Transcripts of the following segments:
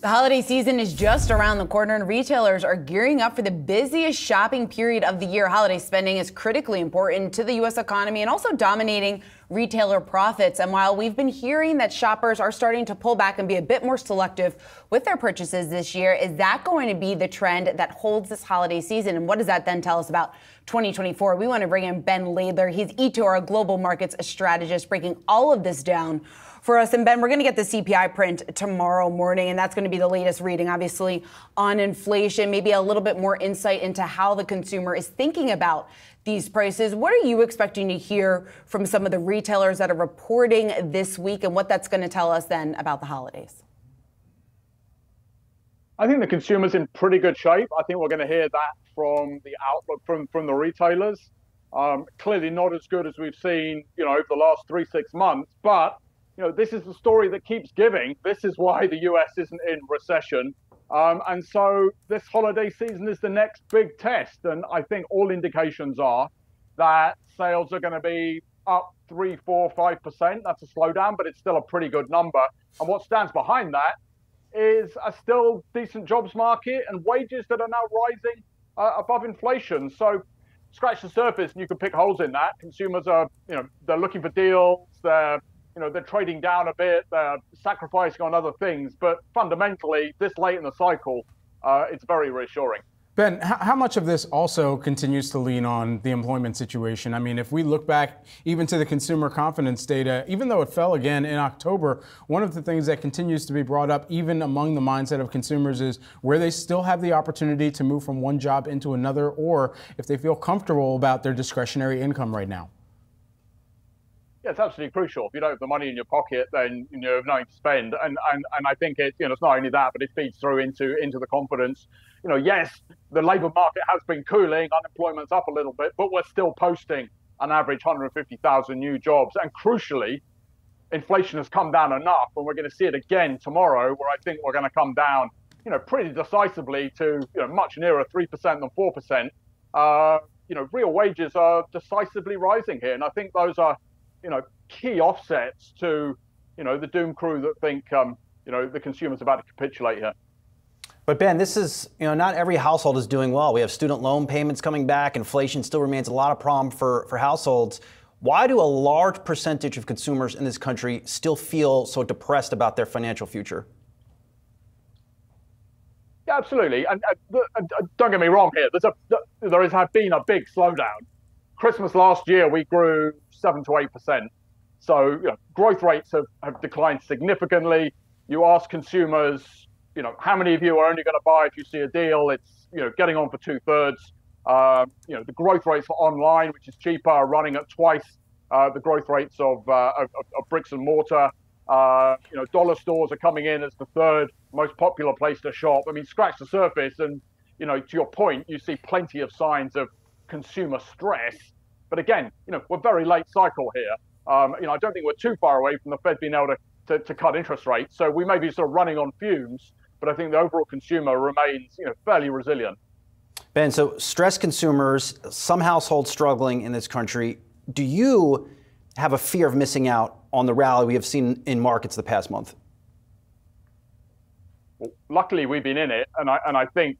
The holiday season is just around the corner, and retailers are gearing up for the busiest shopping period of the year. Holiday spending is critically important to the U.S. economy and also dominating retailer profits. And while we've been hearing that shoppers are starting to pull back and be a bit more selective with their purchases this year, is that going to be the trend that holds this holiday season? And what does that then tell us about 2024? We want to bring in Ben Laidler. He's eToro Global Markets strategist, breaking all of this down for us. And Ben, we're going to get the CPI print tomorrow morning, and that's going to be the latest reading, obviously, on inflation. Maybe a little bit more insight into how the consumer is thinking about these prices. What are you expecting to hear from some of the retailers that are reporting this week, and what that's going to tell us then about the holidays? I think the consumer's in pretty good shape. I think we're going to hear that from the outlook from from the retailers. Um, clearly not as good as we've seen, you know, over the last three six months, but you know, this is the story that keeps giving. This is why the US isn't in recession. Um, and so this holiday season is the next big test. And I think all indications are that sales are going to be up three, four, five percent. That's a slowdown, but it's still a pretty good number. And what stands behind that is a still decent jobs market and wages that are now rising uh, above inflation. So scratch the surface and you can pick holes in that. Consumers are, you know, they're looking for deals. They're you know, they're trading down a bit, they're sacrificing on other things, but fundamentally, this late in the cycle, uh, it's very reassuring. Ben, how much of this also continues to lean on the employment situation? I mean, if we look back even to the consumer confidence data, even though it fell again in October, one of the things that continues to be brought up, even among the mindset of consumers, is where they still have the opportunity to move from one job into another, or if they feel comfortable about their discretionary income right now. It's absolutely crucial. If you don't have the money in your pocket, then you know, have nothing to spend. And and and I think it, you know, it's not only that, but it feeds through into into the confidence. You know, yes, the labour market has been cooling, unemployment's up a little bit, but we're still posting an average 150,000 new jobs. And crucially, inflation has come down enough, and we're going to see it again tomorrow, where I think we're going to come down, you know, pretty decisively to you know much nearer three percent than four percent. Uh, you know, real wages are decisively rising here, and I think those are you know, key offsets to, you know, the doom crew that think, um, you know, the consumer's about to capitulate here. But Ben, this is, you know, not every household is doing well. We have student loan payments coming back. Inflation still remains a lot of problem for, for households. Why do a large percentage of consumers in this country still feel so depressed about their financial future? Yeah, absolutely. And, uh, uh, don't get me wrong here. There's a, there has been a big slowdown Christmas last year, we grew seven to eight percent. So you know, growth rates have, have declined significantly. You ask consumers, you know, how many of you are only going to buy if you see a deal? It's you know getting on for two thirds. Uh, you know, the growth rates for online, which is cheaper, are running at twice uh, the growth rates of, uh, of, of, bricks and mortar. Uh, you know, dollar stores are coming in as the third most popular place to shop. I mean, scratch the surface, and you know, to your point, you see plenty of signs of consumer stress. But again, you know, we're very late cycle here. Um, you know, I don't think we're too far away from the Fed being able to, to, to cut interest rates. So we may be sort of running on fumes, but I think the overall consumer remains, you know, fairly resilient. Ben, so stressed consumers, some households struggling in this country. Do you have a fear of missing out on the rally we have seen in markets the past month? Well, luckily, we've been in it, and I and I think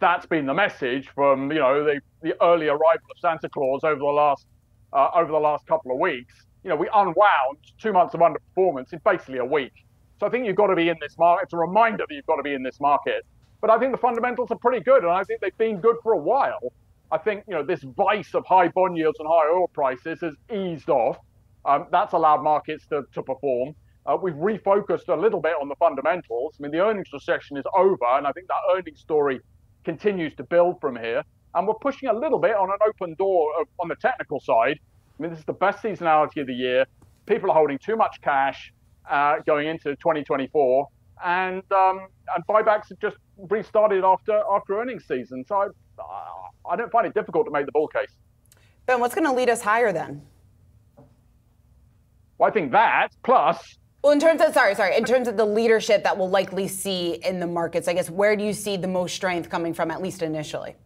that's been the message from you know the, the early arrival of Santa Claus over the last uh, over the last couple of weeks. You know, we unwound two months of underperformance in basically a week. So I think you've got to be in this market. It's a reminder that you've got to be in this market. But I think the fundamentals are pretty good, and I think they've been good for a while. I think you know this vice of high bond yields and high oil prices has eased off. Um, that's allowed markets to, to perform. Uh, we've refocused a little bit on the fundamentals. I mean, the earnings recession is over, and I think that earnings story continues to build from here. And we're pushing a little bit on an open door on the technical side. I mean, this is the best seasonality of the year. People are holding too much cash uh, going into 2024, and um, and buybacks have just restarted after after earnings season. So I, uh, I don't find it difficult to make the bull case. Ben, what's going to lead us higher then? Well, I think that plus well, in terms of sorry, sorry, in terms of the leadership that we'll likely see in the markets, I guess where do you see the most strength coming from, at least initially?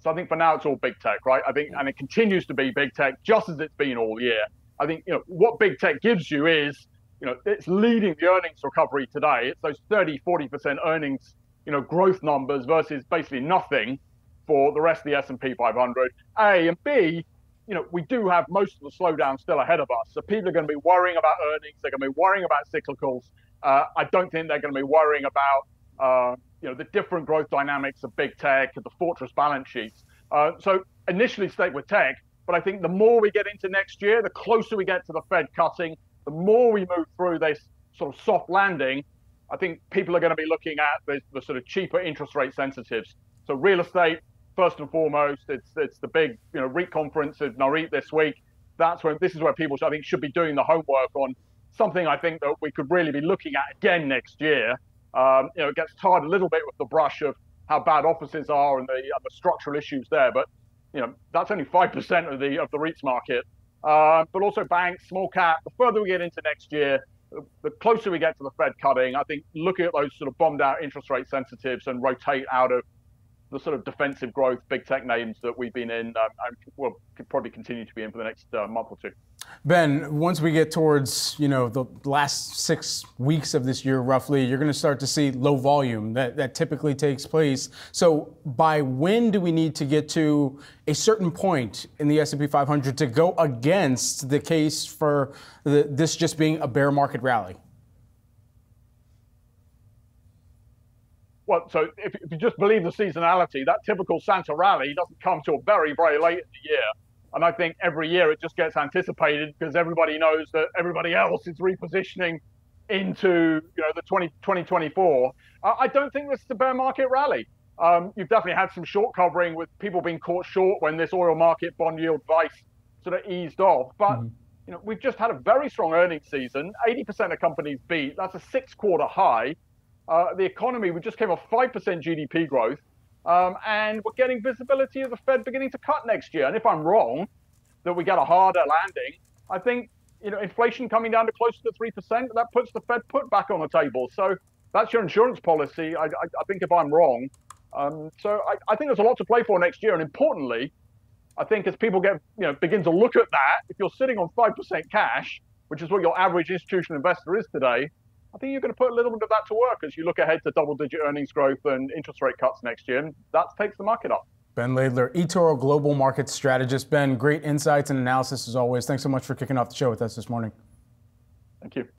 So I think for now it's all big tech, right? I think, and it continues to be big tech, just as it's been all year. I think you know what big tech gives you is you know, it's leading the earnings recovery today. It's those 30, 40% earnings, you know, growth numbers versus basically nothing for the rest of the S&P 500. A and B, you know, we do have most of the slowdown still ahead of us. So people are going to be worrying about earnings. They're going to be worrying about cyclicals. Uh, I don't think they're going to be worrying about, uh, you know, the different growth dynamics of big tech and the fortress balance sheets. Uh, so initially stay with tech, but I think the more we get into next year, the closer we get to the Fed cutting, the more we move through this sort of soft landing, I think people are going to be looking at the, the sort of cheaper interest rate sensitives. So real estate, first and foremost, it's it's the big you know REIT conference at Nareit this week. That's when this is where people I think should be doing the homework on something I think that we could really be looking at again next year. Um, you know, it gets tired a little bit with the brush of how bad offices are and the, uh, the structural issues there, but you know that's only five percent of the of the REITs market. Uh, but also banks, small cap. The further we get into next year, the closer we get to the Fed cutting, I think looking at those sort of bombed out interest rate sensitives and rotate out of the sort of defensive growth big tech names that we've been in, um, and will probably continue to be in for the next uh, month or two. Ben, once we get towards you know the last six weeks of this year, roughly, you're going to start to see low volume that that typically takes place. So by when do we need to get to a certain point in the S&P 500 to go against the case for the, this just being a bear market rally? Well, so if, if, you just believe the seasonality, that typical Santa rally doesn't come till very, very late in the year. And I think every year it just gets anticipated because everybody knows that everybody else is repositioning into you know the 20, 2024. I don't think this is a bear market rally. Um, you've definitely had some short covering with people being caught short when this oil market bond yield vice sort of eased off. But mm-hmm. you know we've just had a very strong earnings season. 80% of companies beat. That's a six quarter high uh, the economy, we just came off 5% GDP growth, um, and we're getting visibility of the Fed beginning to cut next year. And if I'm wrong, that we get a harder landing, I think you know inflation coming down to close to 3%, that puts the Fed put back on the table. So that's your insurance policy. I, I, I think if I'm wrong. Um, so I, I think there's a lot to play for next year. And importantly, I think as people get, you know, begin to look at that, if you're sitting on 5% cash, which is what your average institutional investor is today, I think you're going to put a little bit of that to work as you look ahead to double digit earnings growth and interest rate cuts next year. And that takes the market up. Ben Laidler, eToro Global Market Strategist. Ben, great insights and analysis as always. Thanks so much for kicking off the show with us this morning. Thank you.